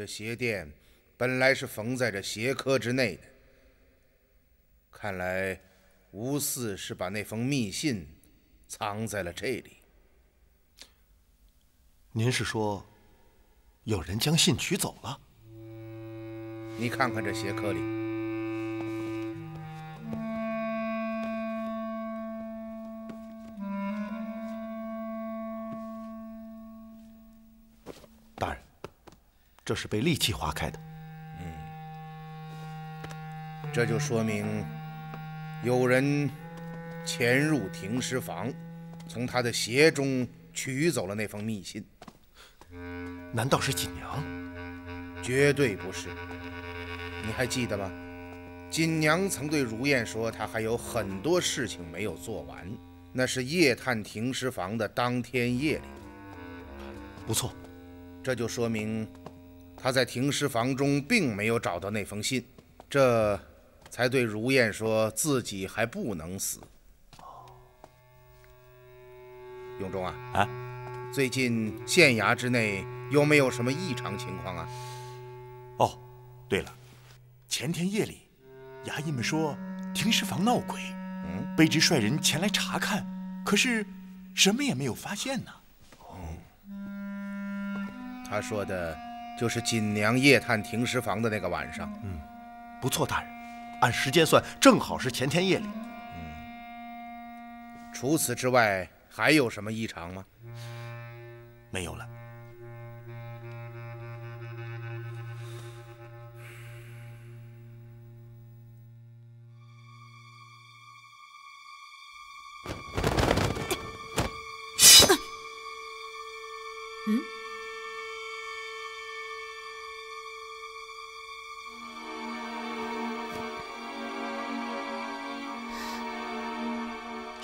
这鞋垫本来是缝在这鞋壳之内的，看来吴四是把那封密信藏在了这里。您是说，有人将信取走了？你看看这鞋壳里，这是被利器划开的。嗯这就说明有人潜入停尸房，从他的鞋中取走了那封密信。难道是锦娘？绝对不是。你还记得吗？锦娘曾对如燕说，她还有很多事情没有做完，那是夜探停尸房的当天夜里。不错，这就说明她在停尸房中并没有找到那封信，这才对如燕说自己还不能死。永忠啊，啊，最近县衙之内有没有什么异常情况啊？哦，对了，前天夜里，衙役们说停尸房闹鬼，嗯，卑职率人前来查看，可是什么也没有发现呢。哦他说的就是锦娘夜探停尸房的那个晚上。不错，大人。按时间算，正好是前天夜里。除此之外，还有什么异常吗？没有了。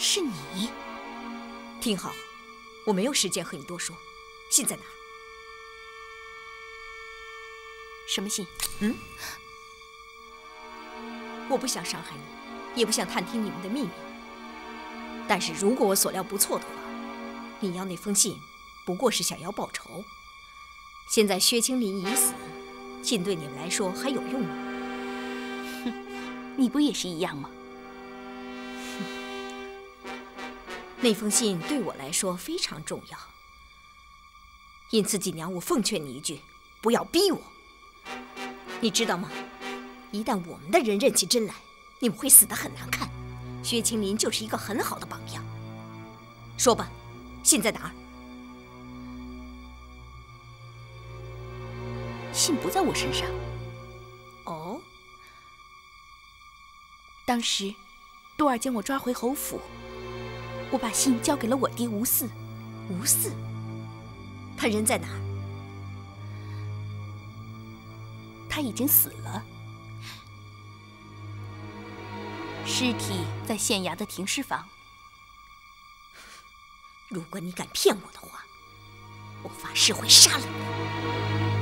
是你，听好，我没有时间和你多说。信在哪？什么信？嗯我不想伤害你，也不想探听你们的秘密。但是如果我所料不错的话，你要那封信，不过是想要报仇。现在薛青林已死，信对你们来说还有用吗？哼你不也是一样吗？那封信对我来说非常重要，因此锦娘，我奉劝你一句，不要逼我。你知道吗？一旦我们的人认起真来，你们会死得很难看。薛青林就是一个很好的榜样。说吧，信在哪儿？信不在我身上。哦，当时，多尔将我抓回侯府，我把信交给了我爹吴四。吴四，他人在哪儿？他已经死了，尸体在县衙的停尸房。如果你敢骗我的话，我发誓会杀了你。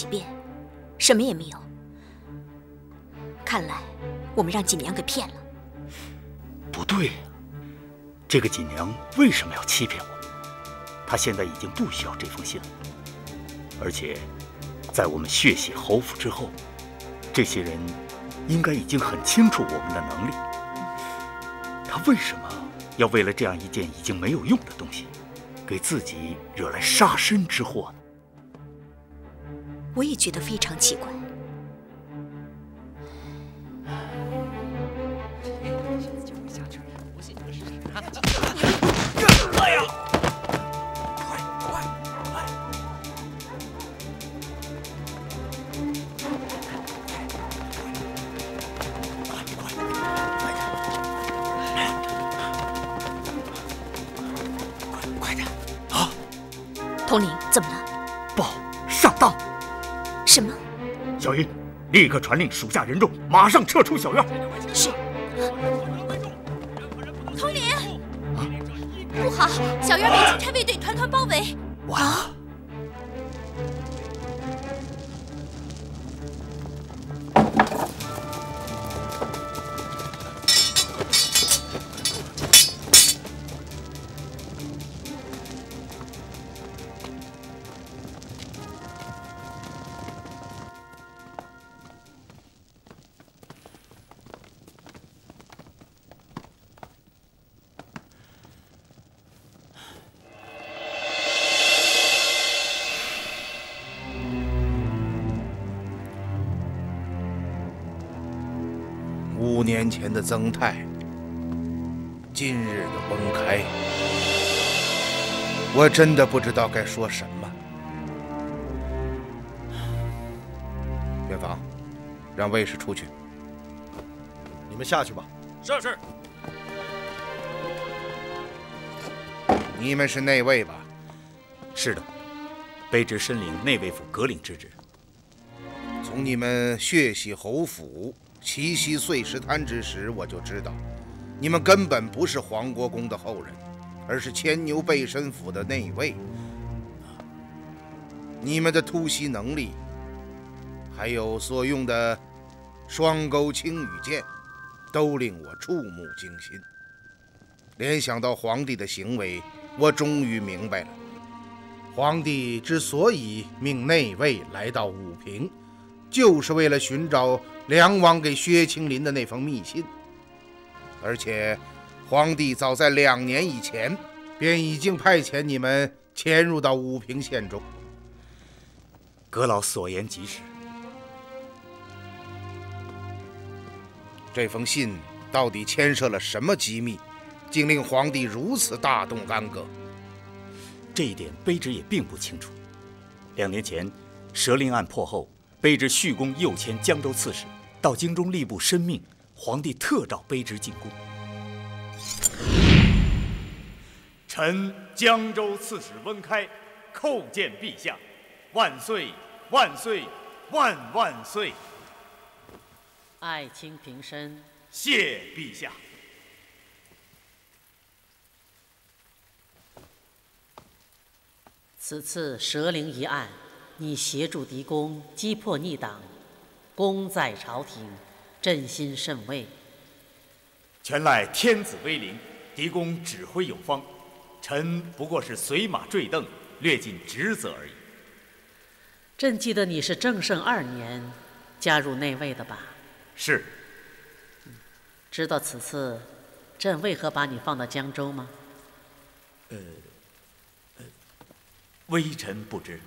几遍，什么也没有。看来我们让锦娘给骗了。不对呀、这个锦娘为什么要欺骗我？她现在已经不需要这封信了，而且，在我们血洗侯府之后，这些人应该已经很清楚我们的能力。她为什么要为了这样一件已经没有用的东西，给自己惹来杀身之祸呢？我也觉得非常奇怪。立刻传令属下人众马上撤出小院。五年前的曾泰，今日的崩开，我真的不知道该说什么。元芳，让卫士出去。你们下去吧。是是。你们是内卫吧？是的，卑职申领内卫府格领之职。从你们血洗侯府、奇袭碎石滩之时，我就知道，你们根本不是黄国公的后人，而是牵牛背身府的内卫。你们的突袭能力，还有所用的双钩青羽剑，都令我触目惊心。联想到皇帝的行为，我终于明白了，皇帝之所以命内卫来到武平。就是为了寻找梁王给薛青林的那封密信，而且皇帝早在两年以前便已经派遣你们潜入到武平县中。阁老所言极是。这封信到底牵涉了什么机密，竟令皇帝如此大动干戈？这一点卑职也并不清楚。两年前蛇令案破后。卑职续宫右迁江州刺史，到京中吏部申命，皇帝特召卑职进宫。臣江州刺史温开，叩见陛下，万岁万岁万万岁！爱卿平身，谢陛下。此次蛇灵一案。你协助狄公击破逆党，功在朝廷，朕心甚慰。全赖天子威灵，狄公指挥有方，臣不过是随马坠镫，略尽职责而已。朕记得你是正圣二年加入内卫的吧？是。知道此次朕为何把你放到江州吗？呃，呃，微臣不知。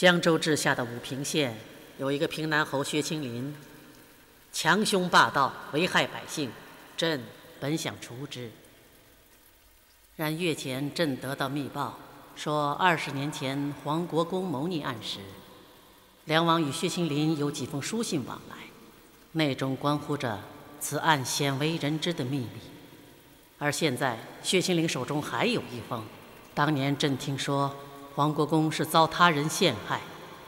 江州治下的武平县有一个平南侯薛青林，强凶霸道，危害百姓，朕本想除之，然月前朕得到密报，说二十年前黄国公谋逆案时，梁王与薛青林有几封书信往来，内中关乎着此案鲜为人知的秘密。而现在薛青林手中还有一封，当年朕听说黄国公是遭他人陷害，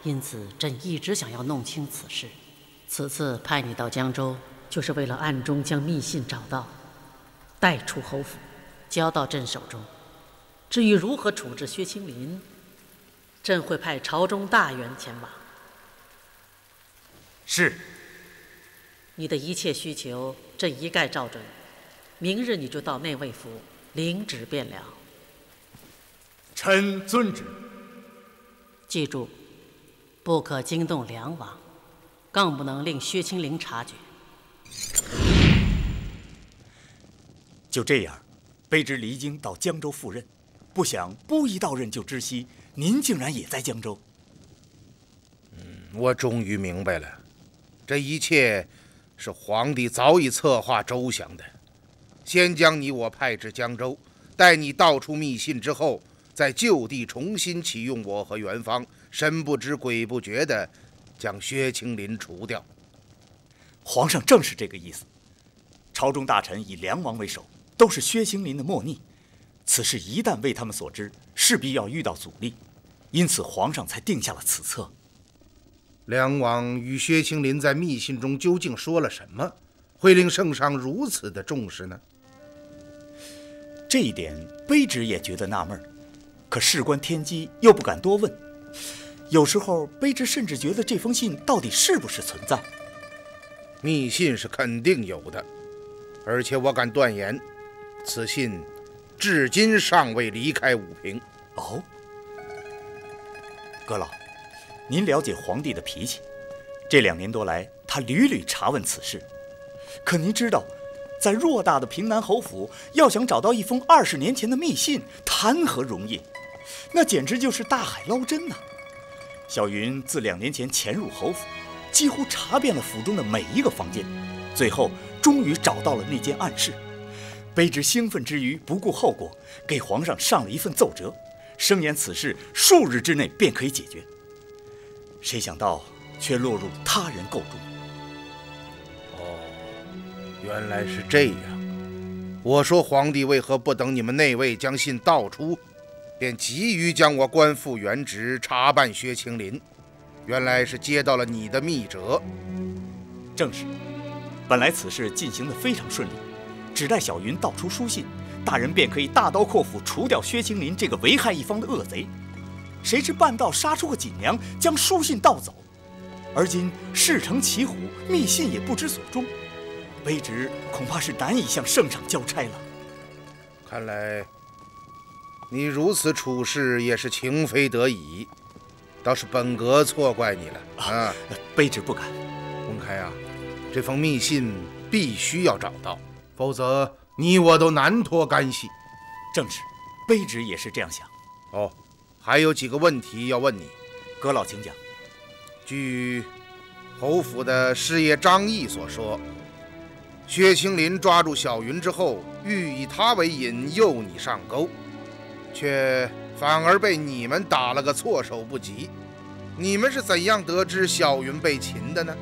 因此朕一直想要弄清此事。此次派你到江州，就是为了暗中将密信找到，带出侯府，交到朕手中。至于如何处置薛青林，朕会派朝中大员前往。是。你的一切需求，朕一概照准。明日你就到内卫府领旨便了。臣遵旨。记住，不可惊动梁王，更不能令薛青灵察觉。就这样，卑职离京到江州赴任，不想不一到任就知悉您竟然也在江州。嗯，我终于明白了，这一切是皇帝早已策划周详的。先将你我派至江州，待你道出密信之后，在就地重新启用我和元芳，神不知鬼不觉地将薛青林除掉。皇上正是这个意思。朝中大臣以梁王为首，都是薛青林的莫逆。此事一旦为他们所知，势必要遇到阻力，因此皇上才定下了此策。梁王与薛青林在密信中究竟说了什么，会令圣上如此的重视呢？这一点，卑职也觉得纳闷可事关天机，又不敢多问。有时候，卑职甚至觉得这封信到底是不是存在？密信是肯定有的，而且我敢断言，此信至今尚未离开武平。哦，阁老，您了解皇帝的脾气，这两年多来，他屡屡查问此事。可您知道？在偌大的平南侯府，要想找到一封二十年前的密信，谈何容易？那简直就是大海捞针呐！小云自两年前潜入侯府，几乎查遍了府中的每一个房间，最后终于找到了那间暗室。卑职兴奋之余，不顾后果，给皇上上了一份奏折，声言此事数日之内便可以解决。谁想到，却落入他人构中。原来是这样。我说皇帝为何不等你们内卫将信道出，便急于将我官复原职，查办薛青林？原来是接到了你的密折。正是。本来此事进行的非常顺利，只待小云道出书信，大人便可以大刀阔斧除掉薛青林这个为害一方的恶贼。谁知半道杀出个锦娘，将书信盗走。而今事成骑虎，密信也不知所终。卑职恐怕是难以向圣上交差了。看来你如此处事也是情非得已，倒是本阁错怪你了啊！卑职不敢。公开啊，这封密信必须要找到，否则你我都难脱干系。正是，卑职也是这样想。哦，还有几个问题要问你。阁老请讲。据侯府的师爷张毅所说。薛青林抓住小云之后，欲以他为引诱你上钩，却反而被你们打了个措手不及。你们是怎样得知小云被擒的呢？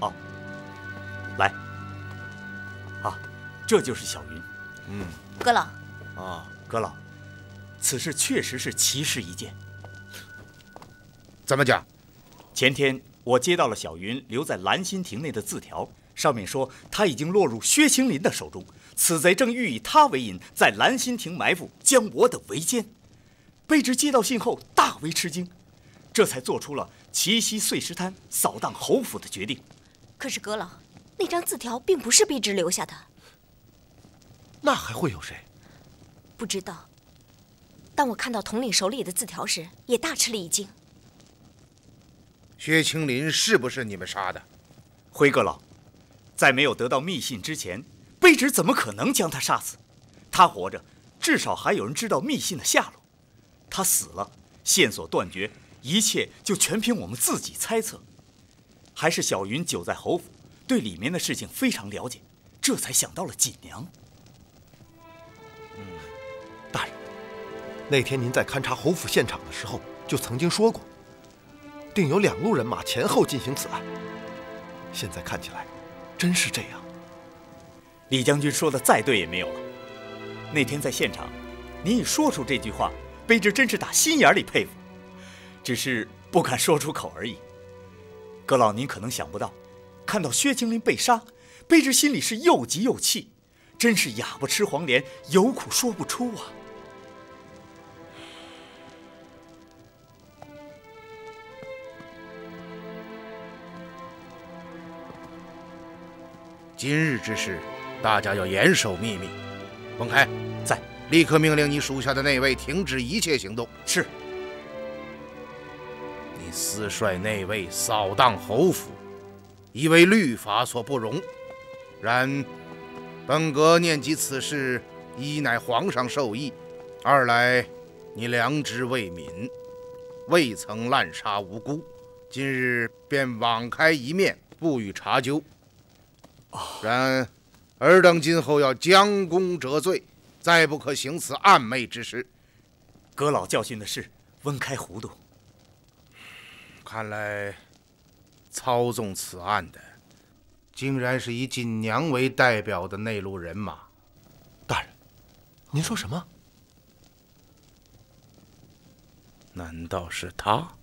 哦，来，啊，这就是小云。嗯，阁老。啊，阁老，此事确实是奇事一件。怎么讲？前天我接到了小云留在兰心亭内的字条。上面说他已经落入薛青林的手中，此贼正欲以他为引，在兰心亭埋伏，将我等围歼。卑职接到信后大为吃惊，这才做出了奇袭碎石滩、扫荡侯府的决定。可是阁老，那张字条并不是卑职留下的，那还会有谁？不知道。当我看到统领手里的字条时，也大吃了一惊。薛青林是不是你们杀的？回阁老。在没有得到密信之前，卑职怎么可能将他杀死？他活着，至少还有人知道密信的下落；他死了，线索断绝，一切就全凭我们自己猜测。还是小云久在侯府，对里面的事情非常了解，这才想到了锦娘。大人，那天您在勘察侯府现场的时候，就曾经说过，定有两路人马前后进行此案。现在看起来，真是这样。李将军说的再对也没有了。那天在现场，您一说出这句话，卑职真是打心眼里佩服，只是不敢说出口而已。阁老，您可能想不到，看到薛青林被杀，卑职心里是又急又气，真是哑巴吃黄连，有苦说不出啊。今日之事，大家要严守秘密。孟开，在，立刻命令你属下的内卫停止一切行动。是。你私率内卫扫荡侯府，已为律法所不容。然，本阁念及此事，一乃皇上授意；二来，你良知未泯，未曾滥杀无辜，今日便网开一面，不予查究。然，尔等今后要将功折罪，再不可行此暗昧之事。阁老教训的是温开糊涂。看来，操纵此案的，竟然是以锦娘为代表的内陆人马。大人，您说什么？难道是他？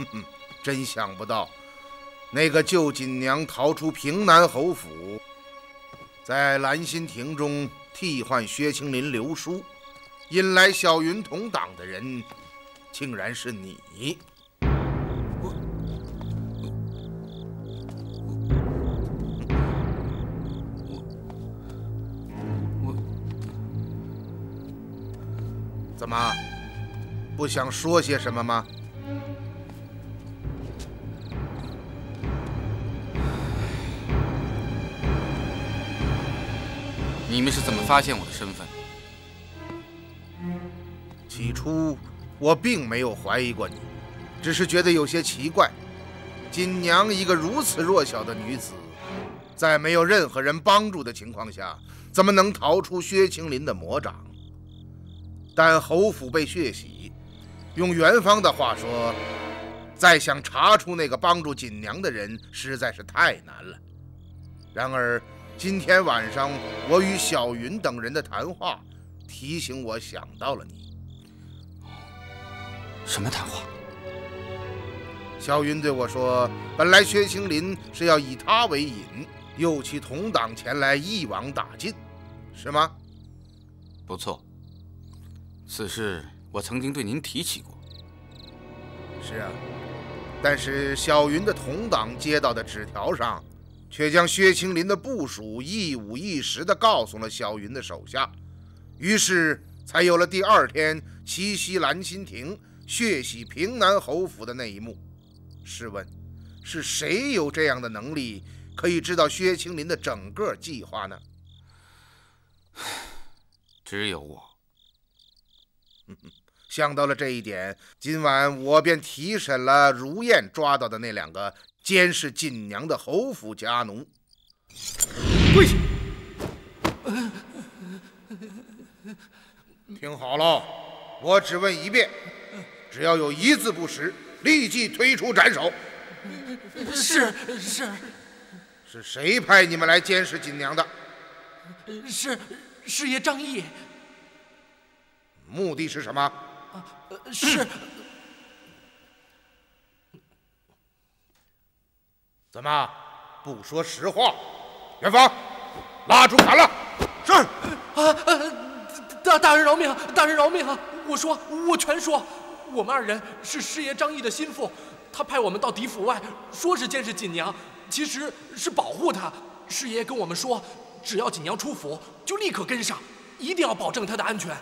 哼哼，真想不到，那个救锦娘逃出平南侯府，在兰心亭中替换薛青林留书，引来小云同党的人，竟然是你。怎么，不想说些什么吗？你们是怎么发现我的身份？起初我并没有怀疑过你，只是觉得有些奇怪。锦娘一个如此弱小的女子，在没有任何人帮助的情况下，怎么能逃出薛青林的魔掌？但侯府被血洗，用元芳的话说，再想查出那个帮助锦娘的人，实在是太难了。然而。今天晚上，我与小云等人的谈话，提醒我想到了你。什么谈话？小云对我说：“本来薛青林是要以他为引，诱其同党前来一网打尽，是吗？”不错。此事我曾经对您提起过。是啊，但是小云的同党接到的纸条上。却将薛青林的部署一五一十地告诉了小云的手下，于是才有了第二天七夕兰心亭血洗平南侯府的那一幕。试问，是谁有这样的能力，可以知道薛青林的整个计划呢？只有我。想到了这一点，今晚我便提审了如燕抓到的那两个监视锦娘的侯府家奴。跪下！听好了，我只问一遍，只要有一字不实，立即推出斩首。是是是谁派你们来监视锦娘的？是师爷张毅。目的是什么？是。怎么不说实话？元芳，拉住砍了。是。啊！大大人饶命！大人饶命啊！我说，我全说。我们二人是师爷张毅的心腹，他派我们到狄府外，说是监视锦娘，其实是保护她。师爷跟我们说，只要锦娘出府，就立刻跟上，一定要保证她的安全。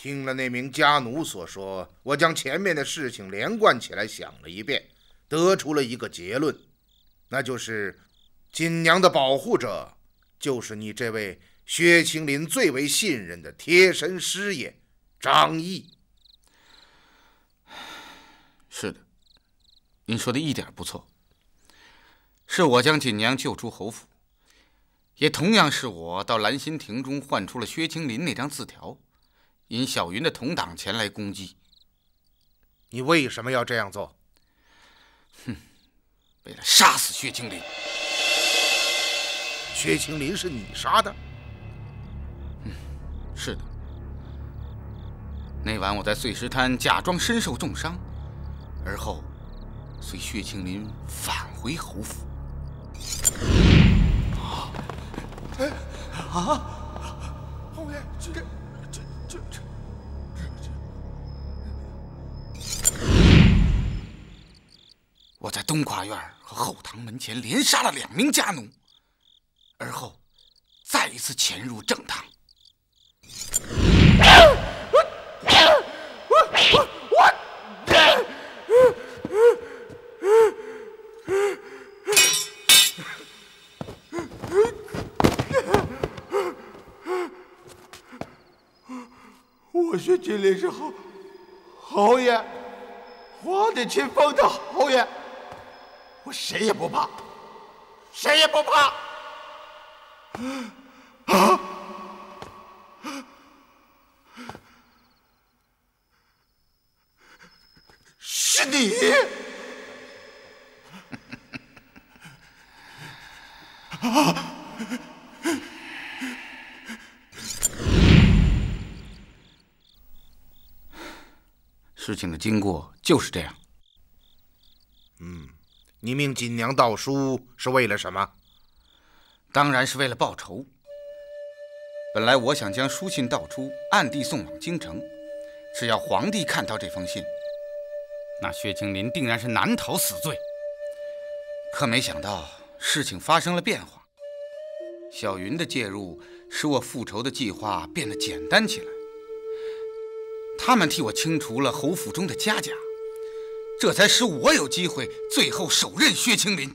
听了那名家奴所说，我将前面的事情连贯起来想了一遍，得出了一个结论，那就是锦娘的保护者就是你这位薛青林最为信任的贴身师爷张毅。是的，您说的一点不错，是我将锦娘救出侯府，也同样是我到兰心亭中换出了薛青林那张字条。引小云的同党前来攻击，你为什么要这样做？哼，为了杀死薛青林。薛青林是你杀的？嗯，是的。那晚我在碎石滩假装身受重伤，而后随薛青林返回侯府。啊！哎啊！后爷，这。我在东跨院和后堂门前连杀了两名家奴，而后再一次潜入正堂。我薛金林是侯侯爷，皇帝亲封的侯爷。我谁也不怕，谁也不怕。啊！是你！事情的经过就是这样。嗯。你命锦娘盗书是为了什么？当然是为了报仇。本来我想将书信盗出，暗地送往京城，只要皇帝看到这封信，那薛青林定然是难逃死罪。可没想到事情发生了变化，小云的介入使我复仇的计划变得简单起来。他们替我清除了侯府中的家甲。这才使我有机会最后手刃薛青林。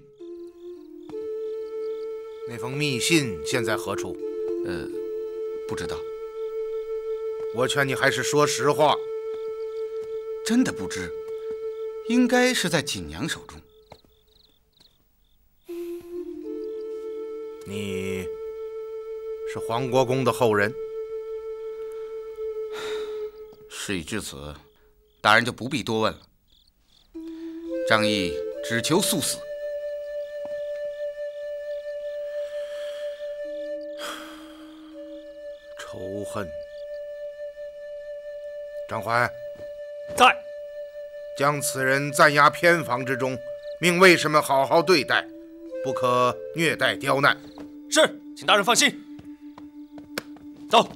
那封密信现在何处？呃，不知道。我劝你还是说实话。真的不知，应该是在锦娘手中。你是黄国公的后人。事已至此，大人就不必多问了。张毅只求速死。仇恨。张怀，在。将此人暂押偏房之中，命卫士们好好对待，不可虐待刁难。是，请大人放心。走。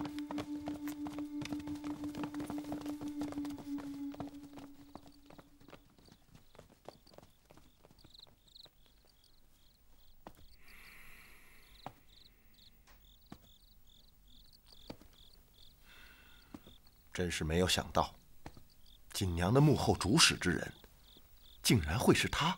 真是没有想到，锦娘的幕后主使之人，竟然会是他。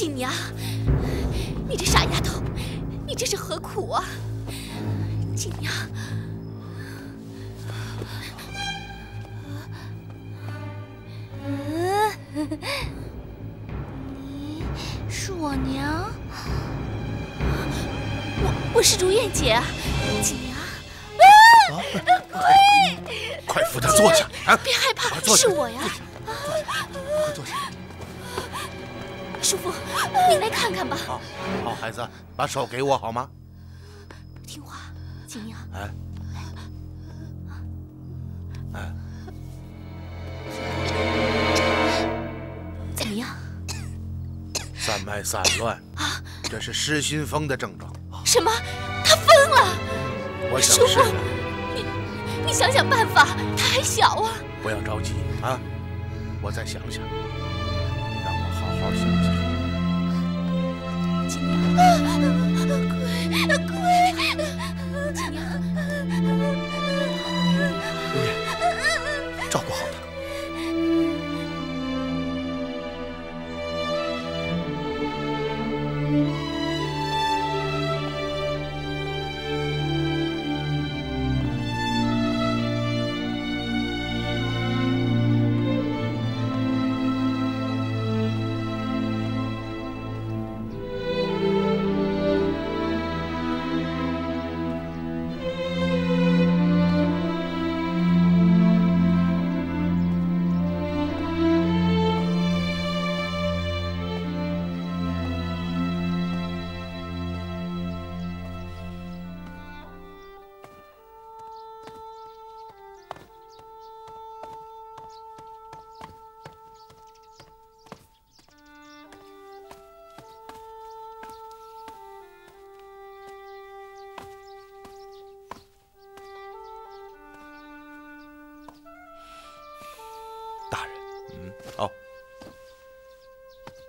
锦娘，你这傻丫头，你这是何苦啊？锦娘，嗯，你是我娘？我我是如燕姐，锦娘。鬼！快扶她坐下啊！别害怕，是我呀。叔父，您来看看吧。好，好孩子，把手给我好吗？听话，锦娘。哎，哎，怎么样？三脉散乱啊，这是失心疯的症状。什么？他疯了？我想叔父是。，你你想想办法，他还小啊。不要着急啊，我再想想，让我好好想想。啊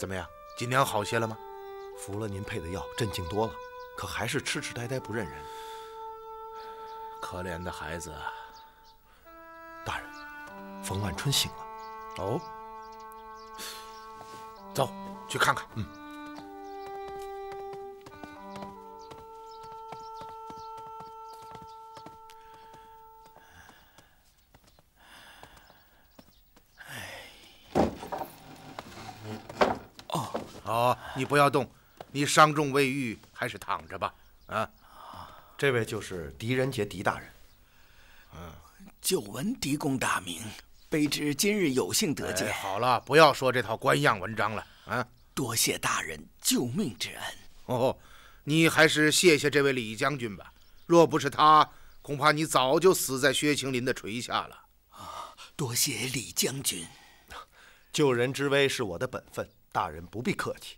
怎么样？锦娘好些了吗？服了您配的药，镇静多了，可还是痴痴呆呆不认人。可怜的孩子啊！大人，冯万春醒了。哦，走，去看看。嗯。你不要动，你伤重未愈，还是躺着吧。啊，这位就是狄仁杰狄大人。嗯久闻狄公大名，卑职今日有幸得哎见，好了，不要说这套官样文章了。啊，多谢大人救命之恩。哦，你还是谢谢这位李将军吧。若不是他，恐怕你早就死在薛青林的锤下了。啊多谢李将军。救人之危是我的本分，大人不必客气。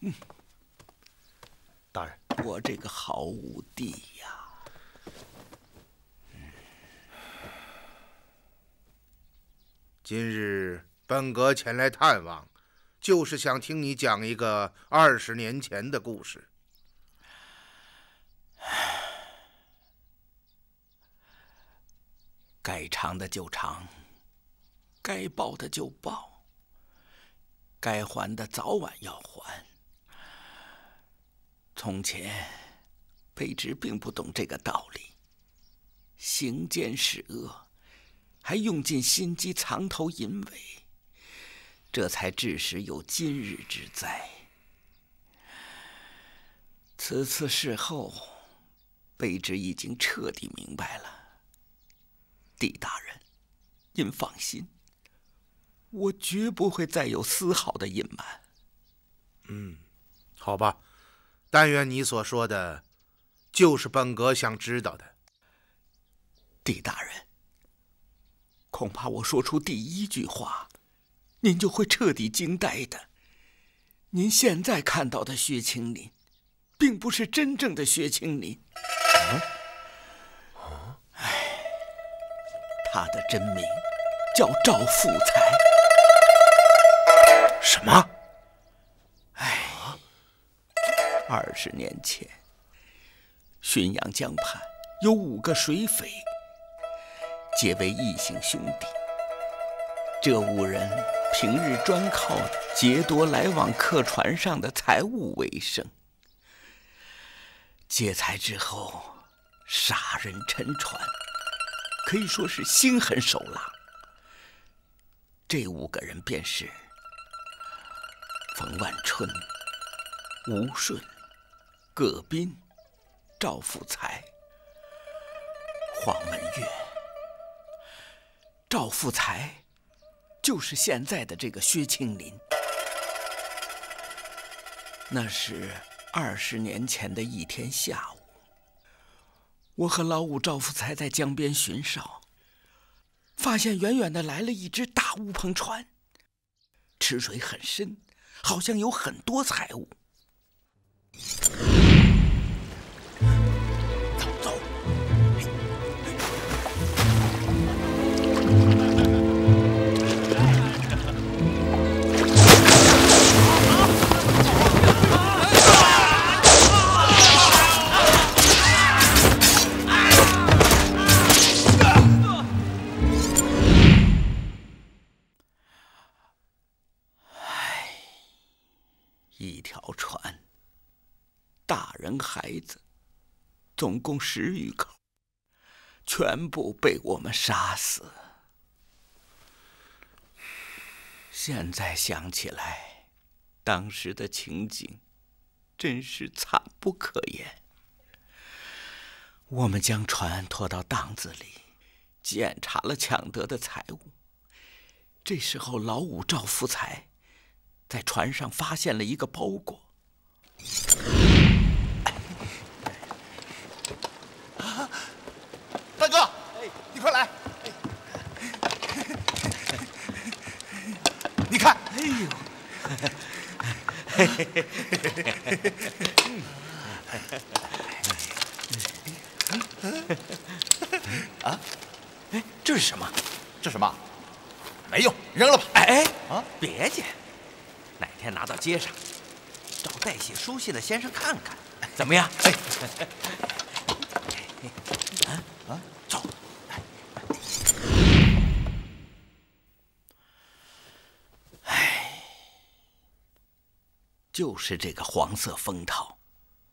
嗯，大人，我这个好武帝呀，今日本阁前来探望，就是想听你讲一个二十年前的故事。该偿的就偿，该报的就报，该还的早晚要还。从前，卑职并不懂这个道理，行奸使恶，还用尽心机藏头隐尾，这才致使有今日之灾。此次事后，卑职已经彻底明白了。狄大人，您放心，我绝不会再有丝毫的隐瞒。嗯，好吧，但愿你所说的，就是本阁想知道的。狄大人，恐怕我说出第一句话，您就会彻底惊呆的。您现在看到的薛青林，并不是真正的薛青林。唉，他的真名叫赵富才。什么？二十年前，浔阳江畔有五个水匪，皆为异姓兄弟。这五人平日专靠劫夺来往客船上的财物为生，劫财之后杀人沉船，可以说是心狠手辣。这五个人便是冯万春、吴顺、葛斌、赵富才、黄文月。赵富才。就是现在的这个薛青林。那是二十年前的一天下午，我和老五赵福才在江边巡哨，发现远远的来了一只大乌篷船，池水很深，好像有很多财物。孩子，总共十余口，全部被我们杀死。现在想起来，当时的情景真是惨不可言。我们将船拖到档子里，检查了抢得的财物。这时候，老五赵福才在船上发现了一个包裹。你快来！你看，哎呦，啊，哎，这是什么？这什么？没用，扔了吧！哎，啊，别介，哪天拿到街上，找代写书信的先生看看，怎么样？哎。就是这个黄色封套，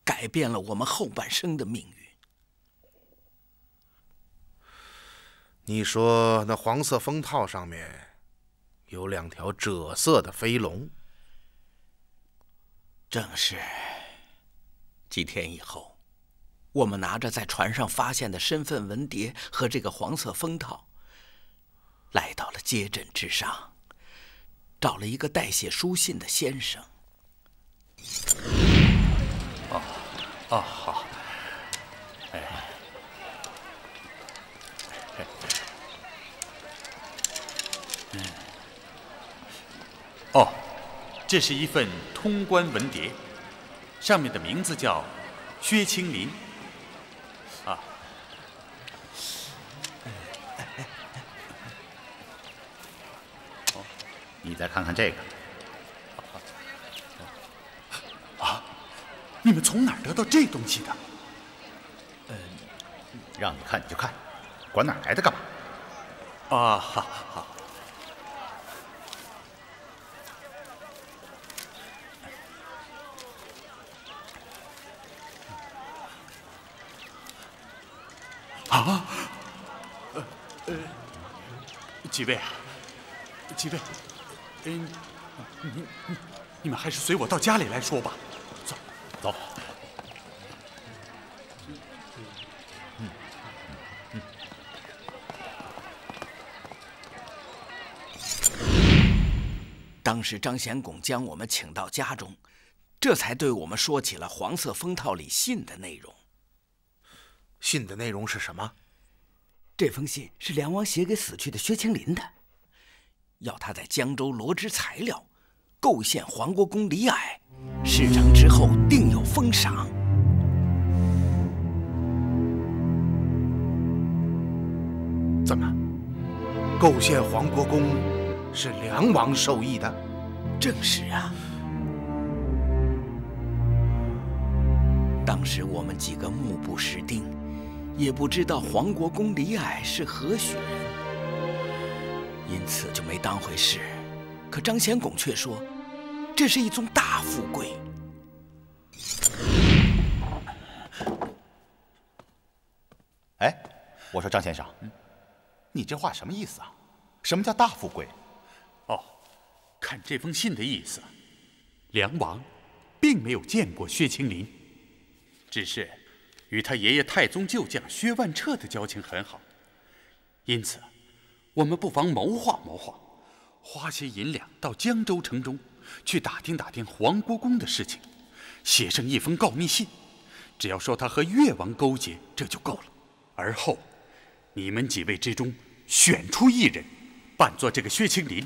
改变了我们后半生的命运。你说那黄色封套上面有两条赭色的飞龙？正是。几天以后，我们拿着在船上发现的身份文牒和这个黄色封套，来到了街镇之上，找了一个代写书信的先生。哦，哦，好。哎，嗯，哦，这是一份通关文牒，上面的名字叫薛青林。啊，你再看看这个。你们从哪儿得到这东西的？嗯，让你看你就看，管哪儿来的干嘛？啊，好好。啊，呃呃，几位啊，几位，嗯，你你你们还是随我到家里来说吧。走。当时张显拱将我们请到家中，这才对我们说起了黄色封套里信的内容。信的内容是什么？这封信是梁王写给死去的薛青林的，要他在江州罗织材料，构陷黄国公李矮。事成之后定有封赏。怎么，构陷黄国公是梁王授意的？正是啊。当时我们几个目不识丁，也不知道黄国公李矮是何许人，因此就没当回事。可张显拱却说，这是一宗大富贵。我说张先生。你这话什么意思啊？什么叫大富贵？哦，看这封信的意思，梁王并没有见过薛青林，只是与他爷爷太宗旧将薛万彻的交情很好，因此我们不妨谋划谋划，花些银两到江州城中去打听打听黄国公的事情，写上一封告密信，只要说他和越王勾结，这就够了。而后，你们几位之中。选出一人，扮作这个薛青林，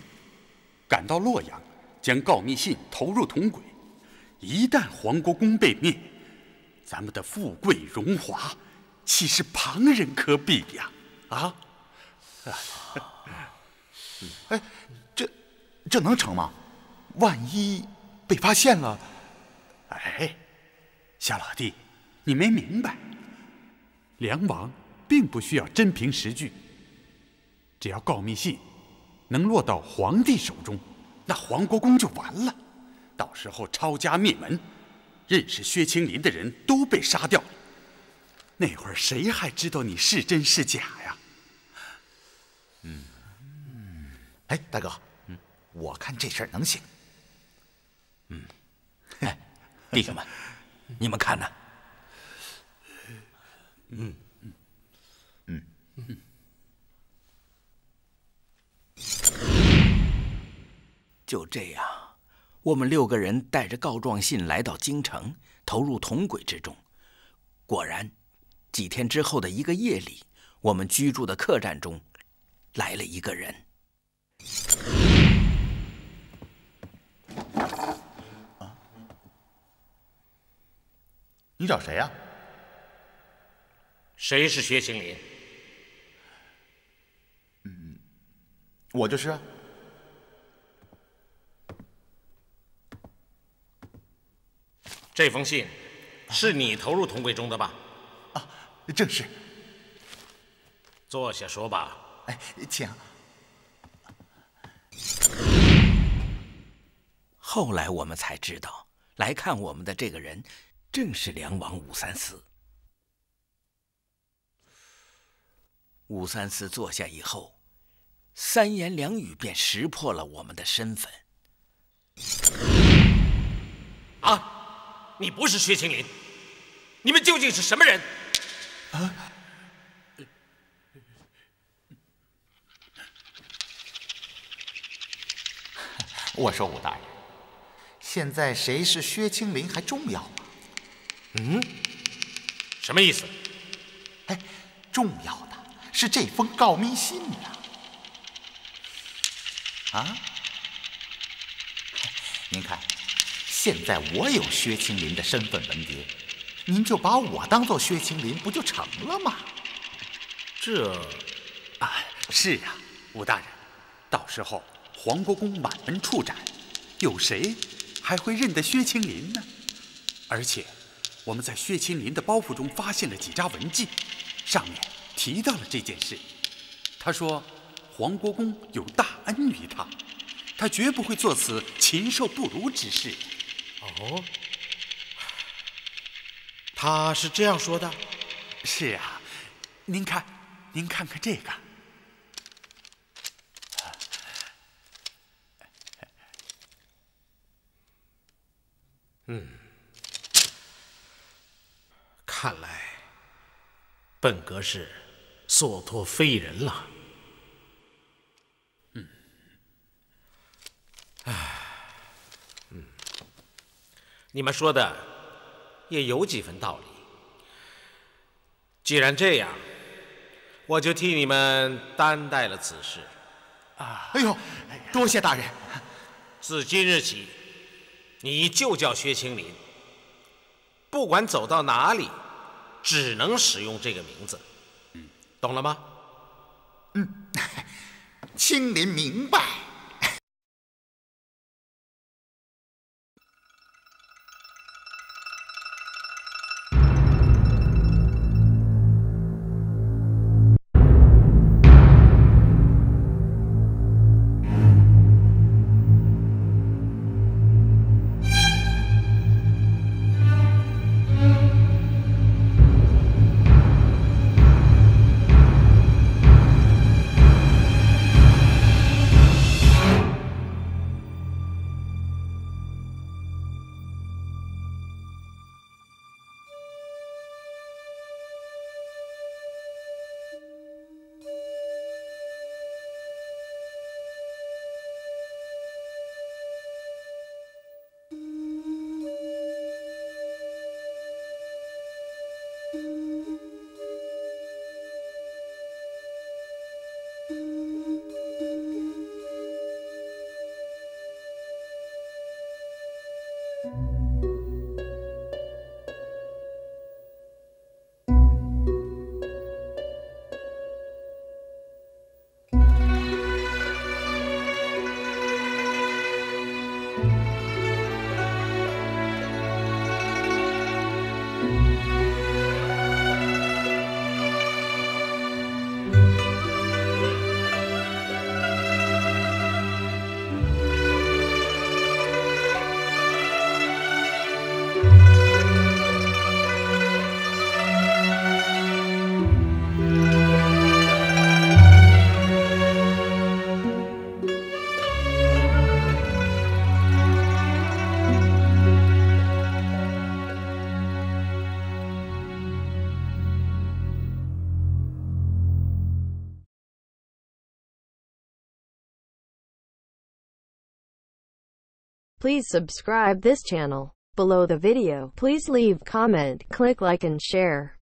赶到洛阳，将告密信投入铜轨。一旦黄国公被灭，咱们的富贵荣华，岂是旁人可比呀？啊！哎，这这能成吗？万一被发现了？哎，小老弟，你没明白，梁王并不需要真凭实据。只要告密信能落到皇帝手中，那黄国公就完了。到时候抄家灭门，认识薛青林的人都被杀掉了。那会儿谁还知道你是真是假呀？嗯，哎，大哥，嗯，我看这事儿能行。嗯，哎，弟兄们，你们看呢？嗯。就这样，我们六个人带着告状信来到京城，投入铜轨之中。果然，几天之后的一个夜里，我们居住的客栈中来了一个人。啊！你找谁呀？谁是薛青林？我就是。这封信是你投入铜柜中的吧？啊，正是。坐下说吧。哎，请。后来我们才知道，来看我们的这个人，正是梁王武三思。武三思坐下以后，三言两语便识破了我们的身份。啊！你不是薛青林，你们究竟是什么人？啊！我说武大人，现在谁是薛青林还重要吗？嗯？什么意思？哎，重要的是这封告密信呢！啊？您看。现在我有薛青林的身份文牒，您就把我当做薛青林，不就成了吗？这，啊，是啊，武大人，到时候黄国公满门处斩，有谁还会认得薛青林呢？而且，我们在薛青林的包袱中发现了几扎文记，上面提到了这件事。他说，黄国公有大恩于他，他绝不会做此禽兽不如之事。哦，他是这样说的。是啊，您看，您看看这个。嗯，看来本阁是所托非人了。你们说的也有几分道理。既然这样，我就替你们担待了此事。啊！哎呦，多谢大人。自今日起，你就叫薛青林。不管走到哪里，只能使用这个名字。懂了吗？嗯，青林明白。Please subscribe this channel. Below the video, please leave comment, click like and share.